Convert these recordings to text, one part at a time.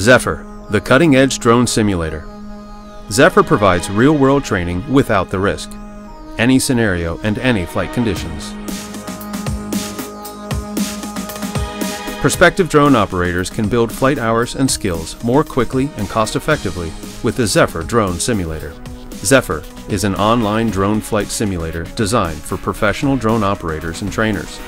Zephyr, the cutting edge drone simulator. Zephyr provides real world training without the risk, any scenario and any flight conditions. Prospective drone operators can build flight hours and skills more quickly and cost effectively with the Zephyr Drone Simulator. Zephyr is an online drone flight simulator designed for professional drone operators and trainers.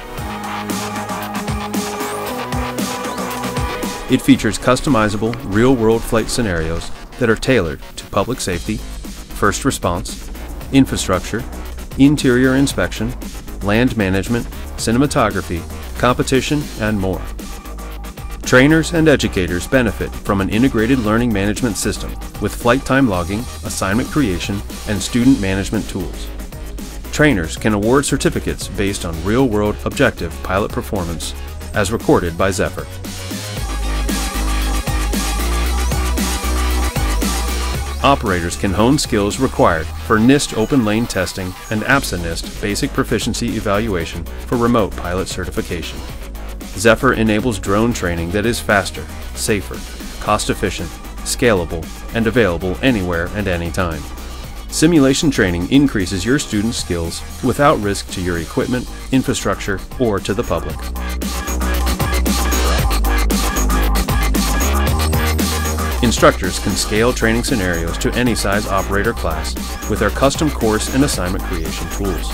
It features customizable, real-world flight scenarios that are tailored to public safety, first response, infrastructure, interior inspection, land management, cinematography, competition, and more. Trainers and educators benefit from an integrated learning management system with flight time logging, assignment creation, and student management tools. Trainers can award certificates based on real-world objective pilot performance as recorded by Zephyr. Operators can hone skills required for NIST open lane testing and APSA NIST basic proficiency evaluation for remote pilot certification. Zephyr enables drone training that is faster, safer, cost efficient, scalable, and available anywhere and anytime. Simulation training increases your students' skills without risk to your equipment, infrastructure, or to the public. Instructors can scale training scenarios to any size operator class with their custom course and assignment creation tools.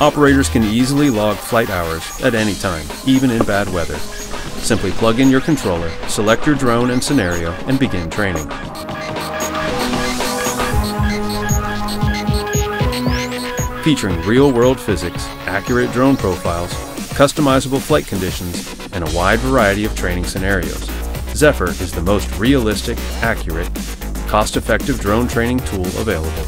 Operators can easily log flight hours at any time, even in bad weather. Simply plug in your controller, select your drone and scenario, and begin training. Featuring real-world physics, accurate drone profiles, customizable flight conditions, and a wide variety of training scenarios. Zephyr is the most realistic, accurate, cost-effective drone training tool available.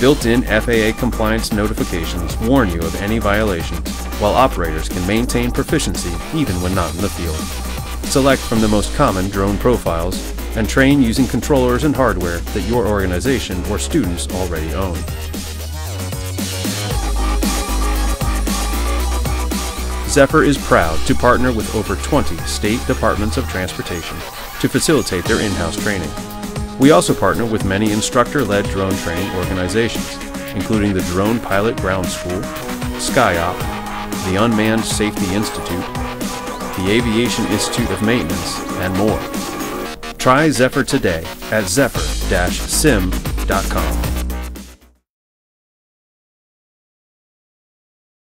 Built-in FAA compliance notifications warn you of any violations, while operators can maintain proficiency even when not in the field. Select from the most common drone profiles and train using controllers and hardware that your organization or students already own. Zephyr is proud to partner with over 20 state departments of transportation to facilitate their in-house training. We also partner with many instructor-led drone training organizations, including the Drone Pilot Ground School, SkyOp, the Unmanned Safety Institute, the Aviation Institute of Maintenance, and more. Try Zephyr today at zephyr-sim.com.